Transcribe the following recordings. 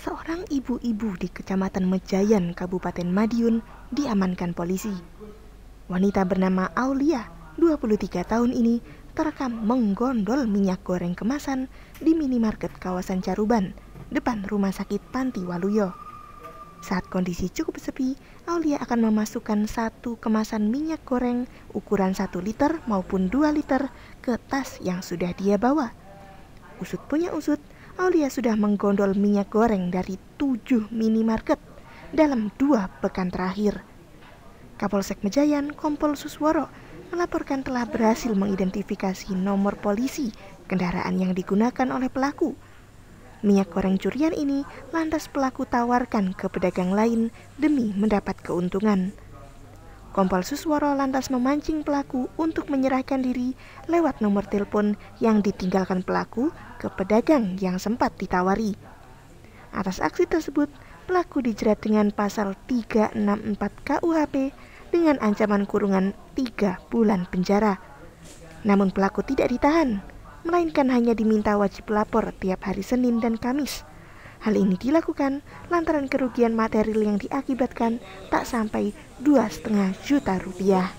seorang ibu-ibu di Kecamatan Mejayan, Kabupaten Madiun, diamankan polisi. Wanita bernama Aulia, 23 tahun ini, terekam menggondol minyak goreng kemasan di minimarket kawasan Caruban, depan rumah sakit Panti Waluyo. Saat kondisi cukup sepi, Aulia akan memasukkan satu kemasan minyak goreng ukuran 1 liter maupun 2 liter ke tas yang sudah dia bawa. Usut punya usut, Aulia sudah menggondol minyak goreng dari tujuh minimarket dalam dua pekan terakhir. Kapolsek Mejayan, Kompol Susworo, melaporkan telah berhasil mengidentifikasi nomor polisi kendaraan yang digunakan oleh pelaku. Minyak goreng curian ini lantas pelaku tawarkan ke pedagang lain demi mendapat keuntungan. Kompol Susworo lantas memancing pelaku untuk menyerahkan diri lewat nomor telepon yang ditinggalkan pelaku ke pedagang yang sempat ditawari. Atas aksi tersebut, pelaku dijerat dengan pasal 364 KUHP dengan ancaman kurungan 3 bulan penjara. Namun pelaku tidak ditahan, melainkan hanya diminta wajib lapor tiap hari Senin dan Kamis Hal ini dilakukan lantaran kerugian material yang diakibatkan tak sampai dua setengah juta rupiah.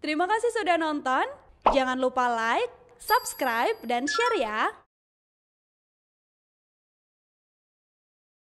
Terima kasih sudah nonton. Jangan lupa like, subscribe, dan share ya.